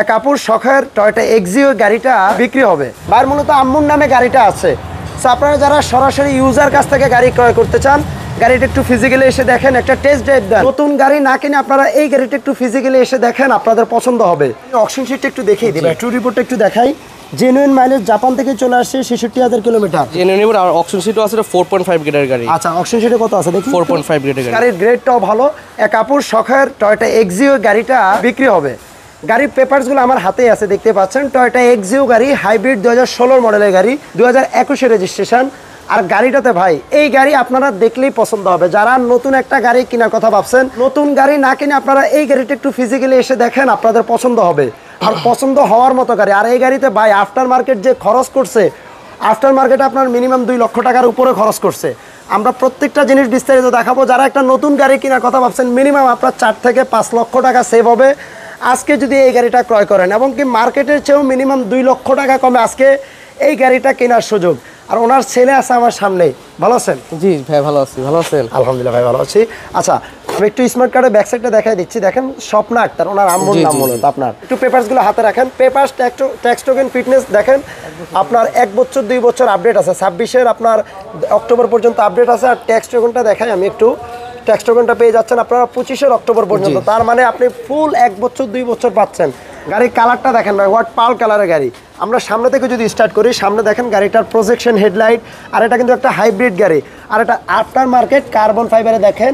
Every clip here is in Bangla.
এক আপুর শখের টয়টা এক্সিও গাড়িটা বিক্রি হবে। বাইর মূলত আম্মুর নামে গাড়িটা আছে। সো আপনারা যারা সরাসরি ইউজার কাছ থেকে গাড়ি ক্রয় করতে চান গাড়িটা একটু ফিজিক্যালি এসে দেখেন একটা টেস্ট ড্রাইভ দেন। নতুন গাড়ি না কিনে আপনারা এই গাড়িটা একটু ফিজিক্যালি এসে দেখেন আপনাদের পছন্দ হবে। অপশন শিটটা একটু দেখিয়ে দিবে টু রিপোর্টটা একটু দেখাই। জেনুইন মাইলেজ জাপান থেকে চলে আসছে ছেষট্টি হাজার কিলোমিটার। জেনে নিব আর অপশন সিটও আছে ফোর পয়েন্ট ফাইভ গ্রেডের গাড়ি। আচ্ছা অপশন শিটে কত আছে দেখি? 4.5 গ্রেডের গাড়ি। গাড়ির গ্রেডটাও ভালো। এক আপুর শখের টয়টা এক্সিও গাড়িটা বিক্রি হবে। গাড়ির পেপারসগুলো আমার হাতেই আছে, দেখতে পাচ্ছেন? টয়টা এক্সিও গাড়ি হাইব্রিড দু হাজার মডেলের গাড়ি দু হাজার রেজিস্ট্রেশন আর গাড়িটাতে ভাই, এই গাড়ি আপনারা দেখলেই পছন্দ হবে। যারা নতুন একটা গাড়ি কেনার কথা ভাবছেন, নতুন গাড়ি না কিনে আপনারা এই গাড়িটা একটু ফিজিক্যালি এসে দেখেন, আপনাদের পছন্দ হবে। আর পছন্দ হওয়ার মতো গাড়ি। আর এই গাড়িতে ভাই আফটার মার্কেট যে খরচ করছে আফটার মার্কেটে আপনার মিনিমাম দুই লক্ষ টাকার উপরে খরচ করছে। আমরা প্রত্যেকটা জিনিস বিস্তারিত দেখাবো। যারা একটা নতুন গাড়ি কেনার কথা ভাবছেন মিনিমাম আপনার চার থেকে পাঁচ লক্ষ টাকা সেভ হবে। আজকে যদি এই গাড়িটা ক্রয় করেন এবং কি মার্কেটের চেয়েও মিনিমাম দুই লক্ষ টাকা কমে আজকে এই গাড়িটা কেনার সুযোগ। আর ওনার ছেলে আছে আমার সামনে ভালো আছেন? জি ভাই ভালো আছি ভালো আছেন? আলহামদুলিল্লাহ ভাই ভালো আছি। আচ্ছা আমি একটু স্মার্ট কার্ডের ব্যাক সাইডটা দেখাই দিচ্ছি। দেখেন স্বপ্ন আক্তার ওনার আম্মুর নাম মূলত আপনার। একটু পেপারসগুলো হাতে রাখেন। পেপারস ট্যাক্স টোকেন ফিটনেস দেখেন আপনার এক বছর দুই বছর আপডেট আছে। ছাব্বিশের আপনার অক্টোবর পর্যন্ত আপডেট আছে। আর ট্যাক্স টোকেনটা দেখাই আমি একটু। ট্যাক্স টোকেনটা পেয়ে যাচ্ছেন আপনারা পঁচিশের অক্টোবর পর্যন্ত। তার মানে আপনি ফুল এক বছর দুই বছর পাচ্ছেন। গাড়ির কালারটা দেখেন ভাই হোয়াট পাল কালারের গাড়ি। আমরা সামনে থেকে যদি স্টার্ট করি সামনে দেখেন গাড়িটার প্রজেকশন হেডলাইট আর এটা কিন্তু একটা হাইব্রিড গাড়ি। আর এটা আফটার মার্কেট কার্বন ফাইবারে দেখেন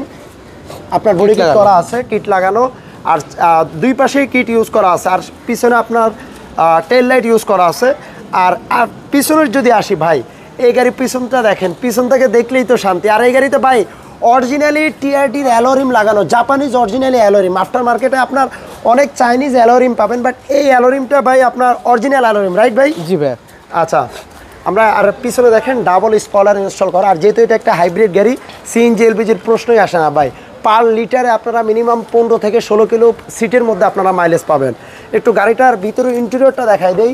আপনার বডি কিট করা আছে কিট লাগানো। আর দুই পাশেই কিট ইউজ করা আছে। আর পিছনে আপনার টেল লাইট ইউজ করা আছে। আর আর পিছনের যদি আসি ভাই এই গাড়ির পিছনটা দেখেন পিছন থেকে দেখলেই তো শান্তি। আর এই গাড়িতে ভাই অরিজিনালি টিআরটির অ্যালোরিম লাগানো জাপানিজ অরিজিনালি অ্যালোরিম। আফটার মার্কেটে আপনার অনেক চাইনিজ অ্যালোরিম পাবেন বাট এই অ্যালোরিমটা ভাই আপনার অরিজিনাল অ্যালোরিম রাইট ভাই? জি ভাই। আচ্ছা আমরা আর পিছনে দেখেন ডাবল স্পলার ইনস্টল করা আর যেহেতু এটা একটা হাইব্রিড গাড়ি সিএনজি এলপিজির প্রশ্নই আসে না ভাই। পার লিটারে আপনারা মিনিমাম পনেরো থেকে ষোলো কিলো সিটের মধ্যে আপনারা মাইলেজ পাবেন। একটু গাড়িটার ভিতরে ইন্টেরিয়রটা দেখাই দেই।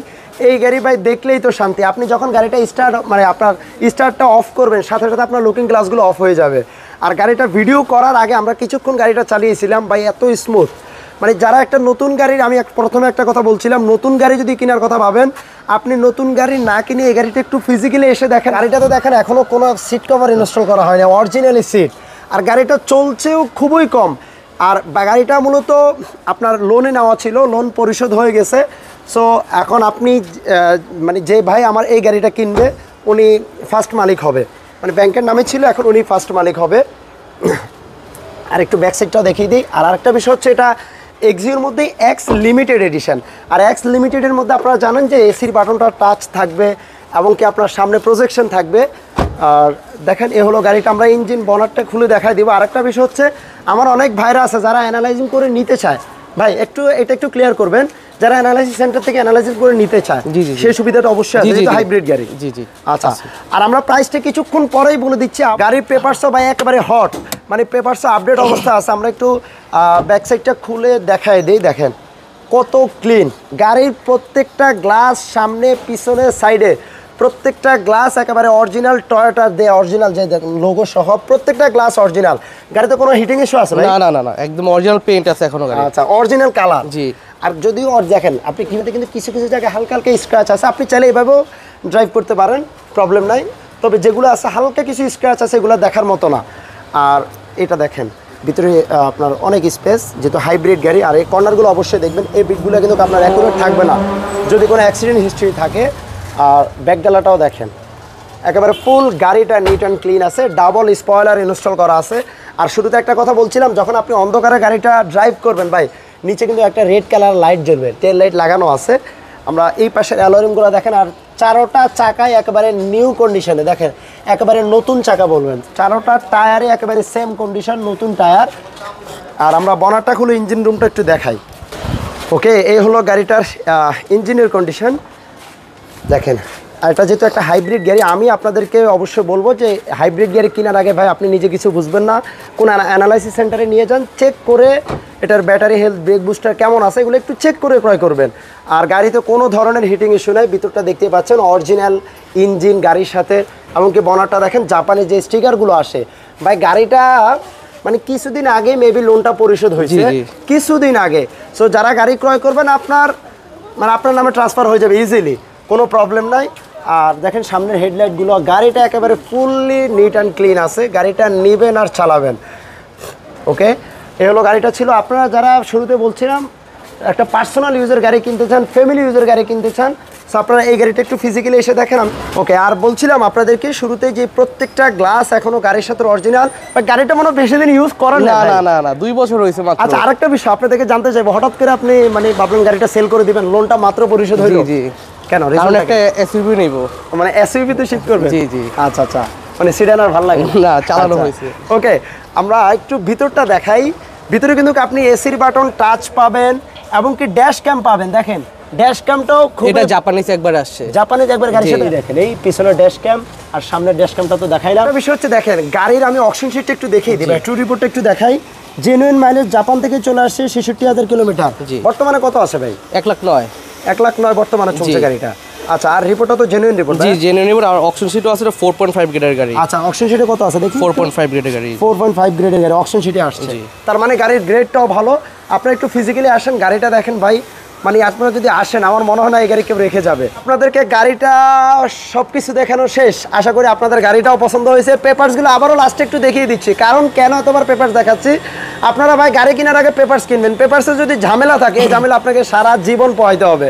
এই গাড়ি ভাই দেখলেই তো শান্তি আপনি যখন গাড়িটা স্টার্ট মানে আপনার স্টার্টটা অফ করবেন সাথে সাথে আপনার লুকিং গ্লাসগুলো অফ হয়ে যাবে। আর গাড়িটা ভিডিও করার আগে আমরা কিছুক্ষণ গাড়িটা চালিয়েছিলাম। ভাই, এত স্মুথ মানে যারা একটা নতুন গাড়ির, আমি প্রথমে একটা কথা বলছিলাম, নতুন গাড়ি যদি কেনার কথা ভাবেন, আপনি নতুন গাড়ি না কিনে এই গাড়িটা একটু ফিজিক্যালি এসে দেখেন। গাড়িটা তো দেখেন এখনও কোনো সিট কভার ইনস্টল করা হয়নি অরিজিনালি সিট আর গাড়িটা চলছেও খুবই কম। আর গাড়িটা মূলত আপনার লোনে নেওয়া ছিল লোন পরিশোধ হয়ে গেছে। সো এখন আপনি মানে যে ভাই আমার এই গাড়িটা কিনবে, উনি ফার্স্ট মালিক হবে। মানে ব্যাংকের নামে ছিল, এখন উনি ফার্স্ট মালিক হবে। আর একটু ব্যাক সাইডটাও দেখিয়ে দিই। আর আরেকটা বিষয় হচ্ছে এটা এক্সিওর মধ্যে এক্স লিমিটেড এডিশন আর এক্স লিমিটেডের মধ্যে আপনারা জানেন যে এসির বাটনটা টাচ থাকবে, এবং কি আপনার সামনে প্রজেকশন থাকবে। আর দেখেন, এ হলো গাড়িটা। আমরা ইঞ্জিন বনারটা খুলে দেখাই দিব। আরেকটা বিষয় হচ্ছে, আমার অনেক ভাইরা আছে যারা অ্যানালাইজিং করে নিতে চায়। ভাই, একটু, এটা একটু ক্লিয়ার করবেন। যারা অ্যানালাইসিস সেন্টার থেকে অ্যানালাইসিস করে নিতে চায়। সেই সুবিধাটা অবশ্যই আছে যেহেতু হাইব্রিড গাড়ি জি, জি। আচ্ছা আর আমরা প্রাইসটা কিছুক্ষণ পরেই বলে দিচ্ছি গাড়ির পেপারসও ভাই একেবারে হট মানে পেপারসও আপডেট অবস্থা আছে আমরা একটু ব্যাক সাইডটা খুলে দিই দেখেন কত ক্লিন গাড়ির প্রত্যেকটা গ্লাস সামনে পিছনে সাইডে প্রত্যেকটা গ্লাস একেবারে অরিজিনাল টয়োটার দিয়ে অরিজিনাল যে লোগো সহ প্রত্যেকটা গ্লাস অরিজিনাল গাড়িতে কোনো হিটিং ইস্যু আছে না না না না একদম অরিজিনাল পেইন্ট আছে এখনও গাড়ি আচ্ছা অরিজিনাল কালার জি। আর যদিও ওর দেখেন, আপনি কীভাবে কিন্তু কিছু কিছু জায়গায় হালকা হালকা স্ক্র্যাচ আছে। আপনি চাইলে এভাবেও ড্রাইভ করতে পারেন প্রবলেম নাই। তবে যেগুলো আছে, হালকা কিছু স্ক্র্যাচ আছে, এগুলো দেখার মতো না। আর এটা দেখেন, ভিতরে আপনার অনেক স্পেস যেহেতু হাইব্রিড গাড়ি, আর এই কর্নারগুলো অবশ্যই দেখবেন। এই বিটগুলো কিন্তু আপনার অ্যাকুরেট থাকবে না। যদি কোনো অ্যাক্সিডেন্ট হিস্ট্রি থাকে, আর ব্যাকডালাটাও দেখেন। একেবারে ফুল গাড়িটা নিট অ্যান্ড ক্লিন আছে ডাবল স্পয়লার ইনস্টল করা আছে। আর শুরুতে একটা কথা বলছিলাম, যখন আপনি অন্ধকারে গাড়িটা ড্রাইভ করবেন, ভাই নিচে কিন্তু একটা রেড কালার লাইট জ্বলবে। টেল লাইট লাগানো আছে। আমরা এই পাশের অ্যালোরিমগুলো দেখেন, আর চারোটা চাকায় একেবারে নিউ কন্ডিশনে দেখেন, একেবারে নতুন চাকা বলবেন। চারোটা টায়ারে একেবারে সেম কন্ডিশন নতুন টায়ার আর আমরা বনারটা খুলে ইঞ্জিন রুমটা একটু দেখাই। ওকে এই হলো গাড়িটার ইঞ্জিনের কন্ডিশন দেখেন এটা যেহেতু একটা হাইব্রিড গাড়ি আমি আপনাদেরকে অবশ্যই বলব যে হাইব্রিড গাড়ি কেনার আগে ভাই আপনি নিজে কিছু বুঝবেন না। কোন অ্যানালাইসিস সেন্টারে নিয়ে যান চেক করে এটার ব্যাটারি হেলথ ব্রেক বুস্টার কেমন আছে এগুলো একটু চেক করে ক্রয় করবেন। আর গাড়িতে কোনো ধরনের হিটিং ইস্যু নাই ভিতরটা দেখতে পাচ্ছেন অরিজিনাল ইঞ্জিন গাড়ির সাথে। এমনকি বনারটা দেখেন জাপানে যে স্টিকারগুলো আসে। ভাই গাড়িটা মানে কিছুদিন আগে মেবি লোনটা পরিশোধ হয়েছে। কিছুদিন আগে। সো যারা গাড়ি ক্রয় করবেন আপনার মানে আপনার নামে ট্রান্সফার হয়ে যাবে ইজিলি কোনো প্রবলেম নাই। আর দেখেন সামনের হেডলাইটগুলো গাড়িটা একেবারে ফুললি নিট অ্যান্ড ক্লিন আছে। গাড়িটা নেবেন আর চালাবেন। ওকে এই হলো গাড়িটা ছিল। আপনারা যারা শুরুতে বলছিলাম একটা পার্সোনাল ইউজের গাড়ি কিনতে চান ফ্যামিলি ইউজের গাড়ি কিনতে চান সো আপনারা এই গাড়িটা একটু ফিজিক্যালি এসে দেখেন ওকে আর বলছিলাম আপনাদেরকে শুরুতে যে প্রত্যেকটা গ্লাস এখনও গাড়ির সাথে অরিজিনাল বা গাড়িটা মনে হয় বেশি দিন ইউজ করেন না না না না দুই বছর হয়েছে মাত্র। আচ্ছা আরেকটা বিষয় আপনাদেরকে জানতে চাইব হঠাৎ করে আপনি মানে ভাবলেন গাড়িটা সেল করে দিবেন লোনটা মাত্র পরিশোধ হয়ে জি। কেন? কারণ একটা এসইউভি নিব। মানে এসইউভি তে শিফট করবেন জি, জি। আচ্ছা আচ্ছা। মানে সিডান আর ভালো লাগে না, চালানো হয়েছে। ওকে আমরা একটু ভিতরটা দেখাই। ভিতরে কিন্তু আপনি এসির বাটন টাচ পাবেন এবং কি ড্যাশ ক্যাম পাবেন। দেখেন ড্যাশ ক্যামটাও খুব এটা জাপানিজ একবার আসছে। জাপানিজ একবার গাড়ির সাথে দেখেন। এই পিছনের ড্যাশ ক্যাম আর সামনের ড্যাশ ক্যামটা তো দেখাইলাম বিষয় হচ্ছে দেখেন গাড়ির আমি অকশন শিটটা একটু দেখিয়ে দিই। ব্যাটারি রিপোর্টটা একটু দেখাই। জেনুইন মাইলেজ জাপান থেকে চলে আসছে ছেষট্টি হাজার কিলোমিটার। বর্তমানে কত আছে ভাই? এক লাখ নয়। এক লাখ নয় বর্তমানে চলছে গাড়িটা। আচ্ছা আর রিপোর্টটা তো জেনুইন রিপোর্ট জি জেনে নিব আর অপশন সিটও আছে ফোর পয়েন্ট ফাইভ গ্রেডের গাড়ি। আচ্ছা অকশন শিটে কত আছে দেখি? ফোর পয়েন্ট ফাইভ গ্রেডের গাড়ি। ফোর পয়েন্ট ফাইভ গ্রেডের গাড়ি অকশন শিটে আসছে। তার মানে গাড়ির গ্রেডটাও ভালো। আপনারা একটু ফিজিক্যালি আসেন গাড়িটা দেখেন ভাই। মানে আপনারা যদি আসেন আমার মনে হয় না এই গাড়ি কেউ রেখে যাবে। আপনাদেরকে গাড়িটা সব কিছু দেখানো শেষ। আশা করি আপনাদের গাড়িটাও পছন্দ হয়েছে। পেপারসগুলো আবারও লাস্টে একটু দেখিয়ে দিচ্ছি। কারণ কেন এতবার পেপারস দেখাচ্ছি? আপনারা ভাই গাড়ি কেনার আগে পেপারস কিনবেন। পেপারসে যদি ঝামেলা থাকে এই ঝামেলা আপনাকে সারা জীবন পোহাইতে হবে।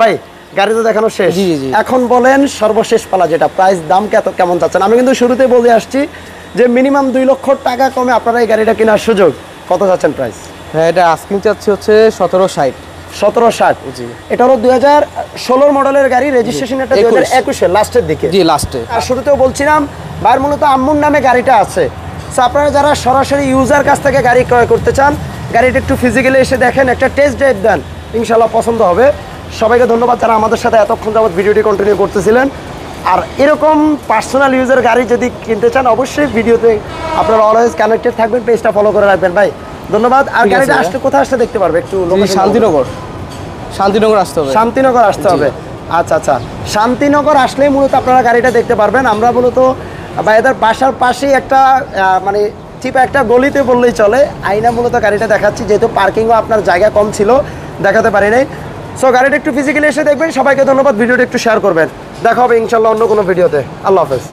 ভাই গাড়ি তো দেখানো শেষ। জি, জি। এখন বলেন সর্বশেষ পালা যেটা প্রাইস দাম কত কেমন চাচ্ছেন? আমি কিন্তু শুরুতে বলে আসছি যে মিনিমাম দুই লক্ষ টাকা কমে আপনারা এই গাড়িটা কেনার সুযোগ। কত চাচ্ছেন প্রাইস হ্যাঁ এটা আস্কিং চাচ্ছি হচ্ছে সতেরো ষাট। সতেরো ষাট। জি। এটা হলো দুই হাজার ষোলোর মডেলের গাড়ি রেজিস্ট্রেশন এটা দুই হাজার একুশ। লাস্টের দিকে। জি লাস্টে আর শুরুতেও বলছিলাম ভাইয়ের মূলত আম্মুর নামে গাড়িটা আছে। আপনারা যারা সরাসরি ইউজার কাছ থেকে গাড়ি ক্রয় করতে চান গাড়িটা একটু ফিজিক্যালি এসে দেখেন একটা টেস্ট ড্রাইভ দেন ইনশাল্লাহ পছন্দ হবে। সবাইকে ধন্যবাদ যারা আমাদের সাথে এতক্ষণ যাবত ভিডিওটি কন্টিনিউ করতেছিলেন। আর এরকম পার্সোনাল ইউজার গাড়ি যদি কিনতে চান অবশ্যই ভিডিওতে আপনারা অলওয়েজ কানেক্টেড থাকবেন পেজটা ফলো করে রাখবেন ভাই। ধন্যবাদ। আর গাড়িটা। আসলে কোথায় আসতে দেখতে পারবে? একটু। শান্তিনগর। শান্তিনগর আসতে হবে। শান্তিনগর আসতে হবে। আচ্ছা আচ্ছা। শান্তিনগর আসলেই মূলত আপনারা গাড়িটা দেখতে পারবেন। আমরা মূলত বাইদের বাসার পাশেই একটা মানে ঠিক একটা গলিতে বললেই চলে। আইনা মূলত গাড়িটা দেখাচ্ছি, যেহেতু পার্কিংও আপনার জায়গা কম ছিল, দেখাতে পারি নাই সো গাড়িটা একটু ফিজিক্যালি এসে দেখবেন। সবাইকে ধন্যবাদ, ভিডিওটা একটু শেয়ার করবেন। দেখা হবে ইনশাল্লাহ অন্য কোনো ভিডিওতে আল্লাহ হাফেজ।